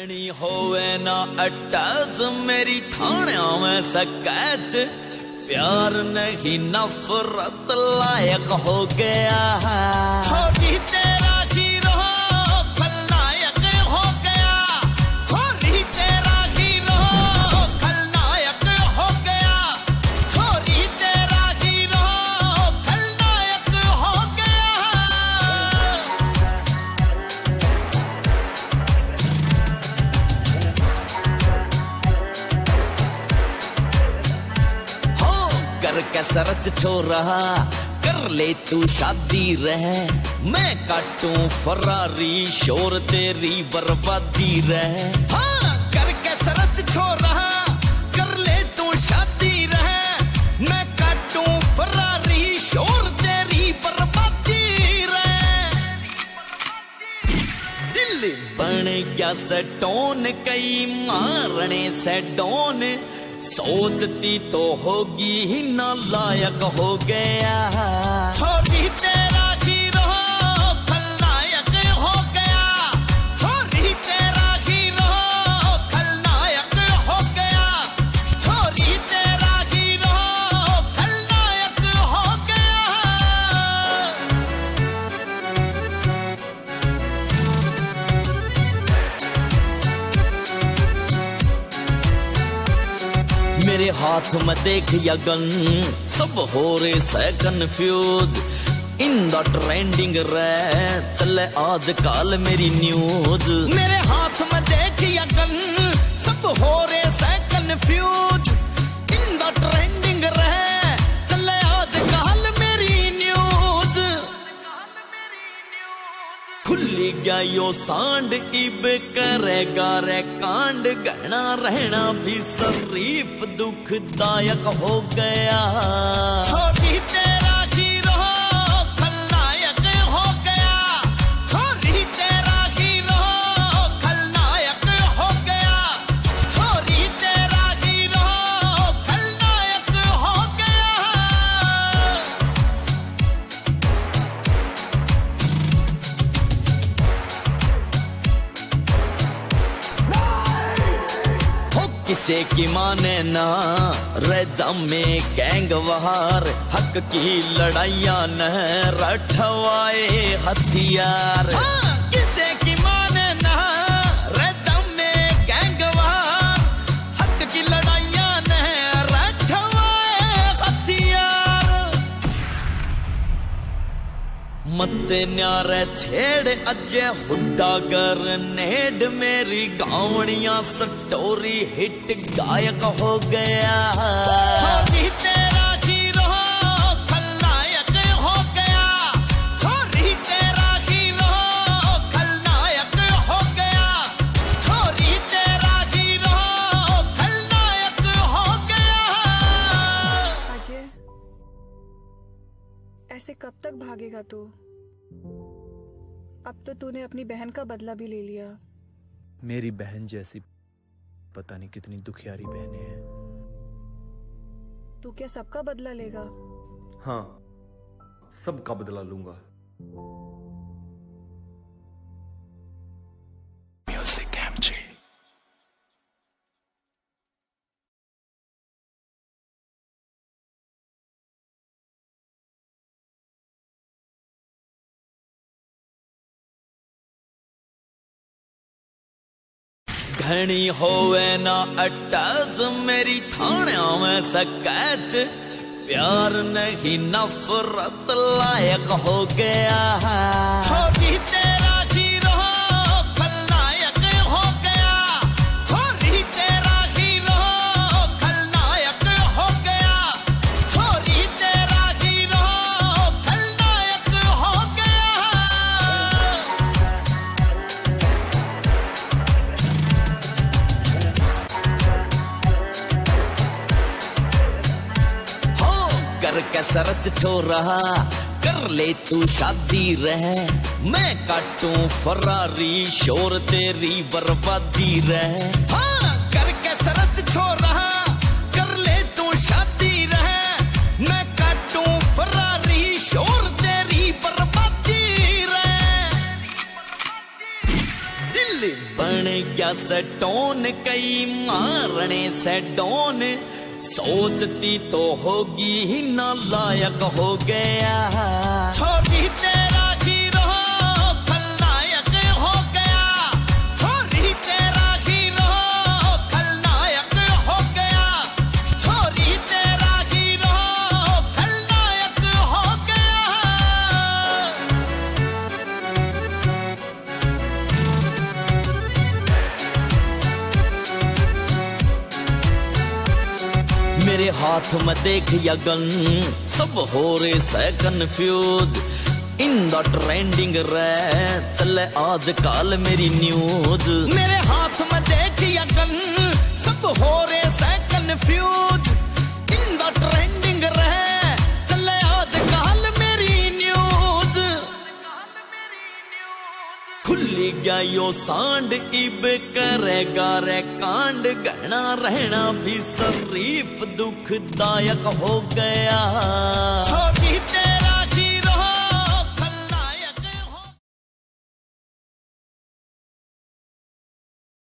घनी होवे ना अटैच, मेरी ਥਾਣਿਆਂ में सकैच। प्यार नहीं, नफरत लायक हो गया छोटी कर के सरच छोरा कर ले तू शादी रह। मैं काटूं फरारी, शोर तेरी बर्बादी रह। हाँ कर छोरा कर ले तू शादी रह। मैं काटूं फरारी, शोर तेरी बर्बादी रह। दिल बन गया सटोन, कई मारने से डोन सोचती तो होगी ही ना लायक हो गया। छोरी तेरा मेरे हाथ में देख या गन। सब हो रे सह कंफ्यूज इन द ट्रेंडिंग रे चले आज काल मेरी न्यूज़ मेरे हाथ में देख खुली गया यो सांड इब करेगा रे कांड गहना रहना भी शरीफ दुखदायक हो गया किसे की माने ना? रजा में गैंग वहार हक की लड़ाइया न रठवाए हथियार। हाँ, मत न्यारे छेड़ अजय हुड्डा कर नेड मेरी गावड़िया सटोरी हिट गायक हो गया। तेरा हीरो खलनायक हो गया। छोरी तेरा हीरो खलनायक हो गया। छोरी तेरा हीरो खलनायक हो गया। ऐसे कब तक भागेगा तू? अब तो तूने अपनी बहन का बदला भी ले लिया। मेरी बहन जैसी पता नहीं कितनी दुखियारी बहनें हैं। तू क्या सबका बदला लेगा? हाँ सबका बदला लूँगा। घनी होवे ना अटैच, मेरी थाने में सकैच। प्यार नहीं, नफरत लायक हो गया छोरी कर के सरच छोरा कर ले तू शादी रह। मैं काटू फरारी, शोर तेरी बर्बादी रह। हाँ कर ले तू शादी रह। मैं काटूं फरारी, शोर तेरी बर्बादी रह। दिल बन क्या से टोन कई मारने से डोन सोचती तो होगी ही ना लायक हो गया। छोरी हाथ में देख यगन सब हो रे से कंफ्यूज इन द ट्रेंडिंग रे चले आज काल मेरी न्यूज़ मेरे हाथ में देख यगन सब हो रे से कंफ्यूज इन द ट्रेंडिंग यो सांड इब करेगा रे कांड गहना रहना भी शरीफ दुखदायक हो गया।